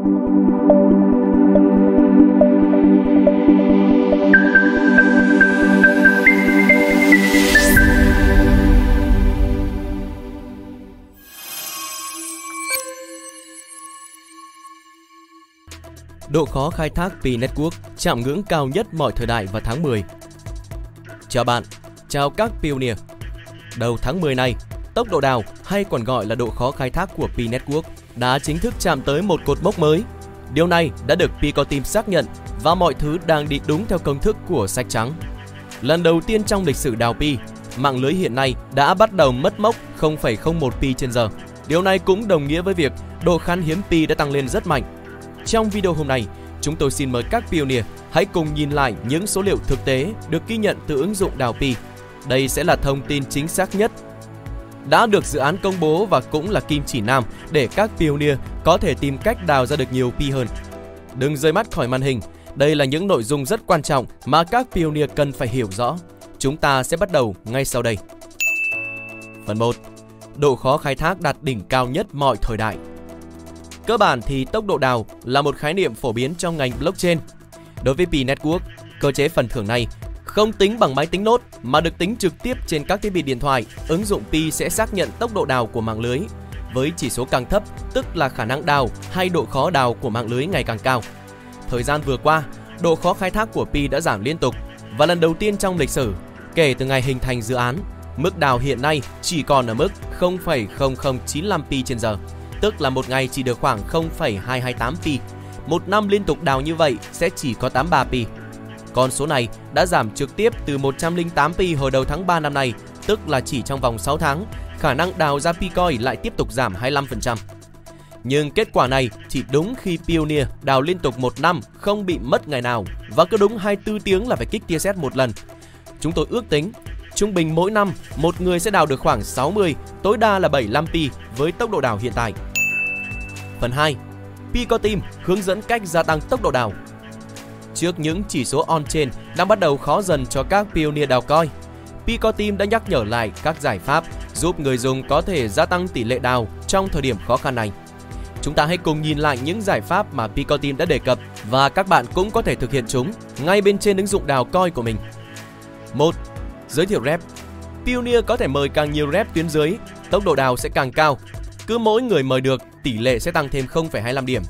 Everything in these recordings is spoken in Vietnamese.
Độ khó khai thác Pi Network chạm ngưỡng cao nhất mọi thời đại vào tháng 10. Chào bạn, chào các pioneer. Đầu tháng 10 này, tốc độ đào hay còn gọi là độ khó khai thác của Pi Network đã chính thức chạm tới một cột mốc mới. Điều này đã được Pico Team xác nhận và mọi thứ đang đi đúng theo công thức của sách trắng. Lần đầu tiên trong lịch sử đào Pi, mạng lưới hiện nay đã bắt đầu mất mốc 0,01 Pi trên giờ. Điều này cũng đồng nghĩa với việc độ khan hiếm Pi đã tăng lên rất mạnh. Trong video hôm nay, chúng tôi xin mời các pioneer hãy cùng nhìn lại những số liệu thực tế được ghi nhận từ ứng dụng đào Pi. Đây sẽ là thông tin chính xác nhất đã được dự án công bố và cũng là kim chỉ nam để các pioneer có thể tìm cách đào ra được nhiều pi hơn. Đừng rời mắt khỏi màn hình, đây là những nội dung rất quan trọng mà các pioneer cần phải hiểu rõ. Chúng ta sẽ bắt đầu ngay sau đây. Phần 1. Độ khó khai thác đạt đỉnh cao nhất mọi thời đại. Cơ bản thì tốc độ đào là một khái niệm phổ biến trong ngành blockchain. Đối với Pi Network, cơ chế phần thưởng này không tính bằng máy tính nốt mà được tính trực tiếp trên các thiết bị điện thoại, ứng dụng Pi sẽ xác nhận tốc độ đào của mạng lưới. Với chỉ số càng thấp, tức là khả năng đào hay độ khó đào của mạng lưới ngày càng cao. Thời gian vừa qua, độ khó khai thác của Pi đã giảm liên tục và lần đầu tiên trong lịch sử, kể từ ngày hình thành dự án, mức đào hiện nay chỉ còn ở mức 0,0095 pi trên giờ, tức là một ngày chỉ được khoảng 0,228 pi. Một năm liên tục đào như vậy sẽ chỉ có 83 pi. Con số này đã giảm trực tiếp từ 108 pi hồi đầu tháng 3 năm nay, tức là chỉ trong vòng 6 tháng, khả năng đào ra Picoin lại tiếp tục giảm 25%. Nhưng kết quả này chỉ đúng khi Pioneer đào liên tục một năm không bị mất ngày nào và cứ đúng 24 tiếng là phải kích tia sét một lần. Chúng tôi ước tính trung bình mỗi năm một người sẽ đào được khoảng 60, tối đa là 75 pi với tốc độ đào hiện tại. Phần 2. Pico Team hướng dẫn cách gia tăng tốc độ đào Trước những chỉ số on-chain đang bắt đầu khó dần cho các pioneer đào coi, Pico Team đã nhắc nhở lại các giải pháp giúp người dùng có thể gia tăng tỷ lệ đào trong thời điểm khó khăn này. Chúng ta hãy cùng nhìn lại những giải pháp mà Pico Team đã đề cập và các bạn cũng có thể thực hiện chúng ngay bên trên ứng dụng đào coi của mình. 1. Giới thiệu rep Pioneer có thể mời càng nhiều rep tuyến dưới, tốc độ đào sẽ càng cao. Cứ mỗi người mời được, tỷ lệ sẽ tăng thêm 0,25 điểm.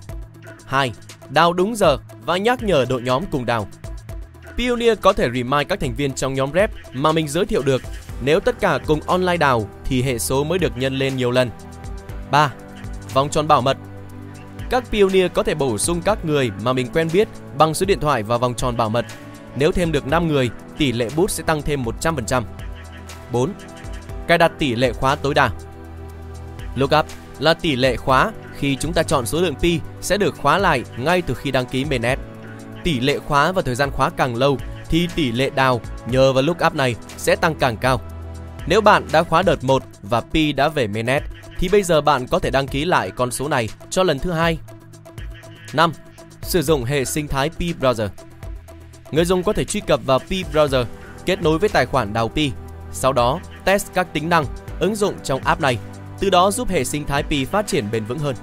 2 đào đúng giờ và nhắc nhở đội nhóm cùng đào. Pioneer có thể remind các thành viên trong nhóm rep mà mình giới thiệu được. Nếu tất cả cùng online đào thì hệ số mới được nhân lên nhiều lần. 3. Vòng tròn bảo mật Các Pioneer có thể bổ sung các người mà mình quen biết bằng số điện thoại vào vòng tròn bảo mật. Nếu thêm được 5 người, tỷ lệ boost sẽ tăng thêm 100%. 4. Cài đặt tỷ lệ khóa tối đa Lookup là tỷ lệ khóa khi chúng ta chọn số lượng pi sẽ được khóa lại ngay từ khi đăng ký mainnet. Tỷ lệ khóa và thời gian khóa càng lâu thì tỷ lệ đào nhờ vào lookup này sẽ tăng càng cao. Nếu bạn đã khóa đợt 1 và pi đã về mainnet thì bây giờ bạn có thể đăng ký lại con số này cho lần thứ hai. 5. Sử dụng hệ sinh thái Pi Browser. Người dùng có thể truy cập vào Pi Browser, kết nối với tài khoản đào Pi, sau đó test các tính năng, ứng dụng trong app này từ đó giúp hệ sinh thái Pi phát triển bền vững hơn.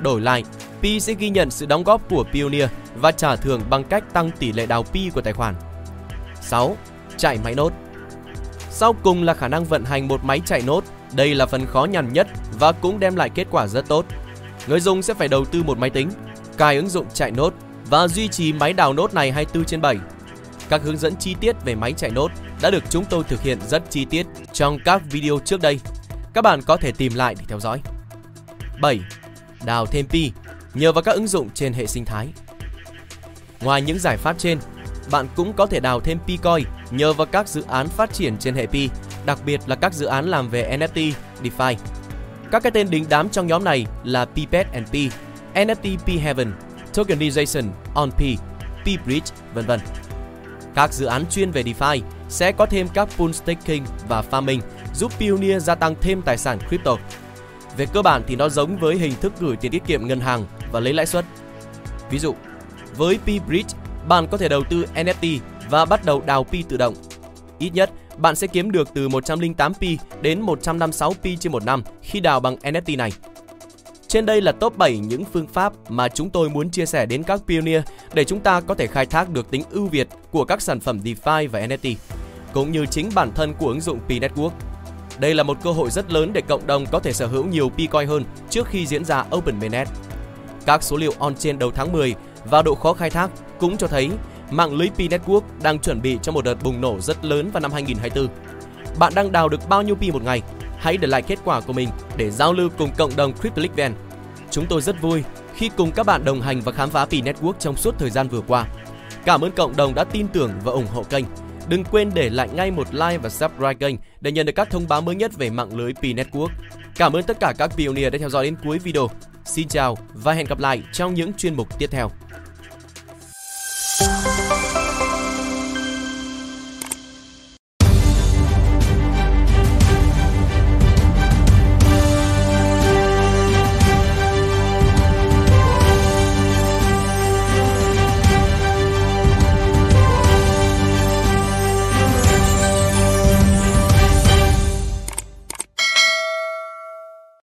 Đổi lại, Pi sẽ ghi nhận sự đóng góp của Pioneer và trả thưởng bằng cách tăng tỷ lệ đào Pi của tài khoản. 6. Chạy máy nốt Sau cùng là khả năng vận hành một máy chạy nốt. Đây là phần khó nhằn nhất và cũng đem lại kết quả rất tốt. Người dùng sẽ phải đầu tư một máy tính, cài ứng dụng chạy nốt và duy trì máy đào nốt này 24 trên 7. Các hướng dẫn chi tiết về máy chạy nốt đã được chúng tôi thực hiện rất chi tiết trong các video trước đây các bạn có thể tìm lại để theo dõi. 7. Đào thêm pi nhờ vào các ứng dụng trên hệ sinh thái. Ngoài những giải pháp trên, bạn cũng có thể đào thêm pi coin nhờ vào các dự án phát triển trên hệ pi, đặc biệt là các dự án làm về NFT, DeFi. Các cái tên đính đám trong nhóm này là Pipet and P, NFT P Heaven, Tokenization on P, P Bridge, vân vân. Các dự án chuyên về DeFi sẽ có thêm các pool staking và farming giúp Pioneer gia tăng thêm tài sản crypto. Về cơ bản thì nó giống với hình thức gửi tiền tiết kiệm ngân hàng và lấy lãi suất. Ví dụ, với P-Bridge, bạn có thể đầu tư NFT và bắt đầu đào pi tự động. Ít nhất, bạn sẽ kiếm được từ 108 pi đến 156 pi trên một năm khi đào bằng NFT này. Trên đây là top 7 những phương pháp mà chúng tôi muốn chia sẻ đến các pioneer để chúng ta có thể khai thác được tính ưu việt của các sản phẩm DeFi và NFT, cũng như chính bản thân của ứng dụng P Network. Đây là một cơ hội rất lớn để cộng đồng có thể sở hữu nhiều Bitcoin hơn trước khi diễn ra Open Mainnet. Các số liệu on-chain đầu tháng 10 và độ khó khai thác cũng cho thấy mạng lưới Pi Network đang chuẩn bị cho một đợt bùng nổ rất lớn vào năm 2024. Bạn đang đào được bao nhiêu Pi một ngày? Hãy để lại kết quả của mình để giao lưu cùng cộng đồng Cryptolickven. Chúng tôi rất vui khi cùng các bạn đồng hành và khám phá Pi Network trong suốt thời gian vừa qua. Cảm ơn cộng đồng đã tin tưởng và ủng hộ kênh. Đừng quên để lại ngay một like và subscribe kênh để nhận được các thông báo mới nhất về mạng lưới P Network. Cảm ơn tất cả các pioneer đã theo dõi đến cuối video. Xin chào và hẹn gặp lại trong những chuyên mục tiếp theo.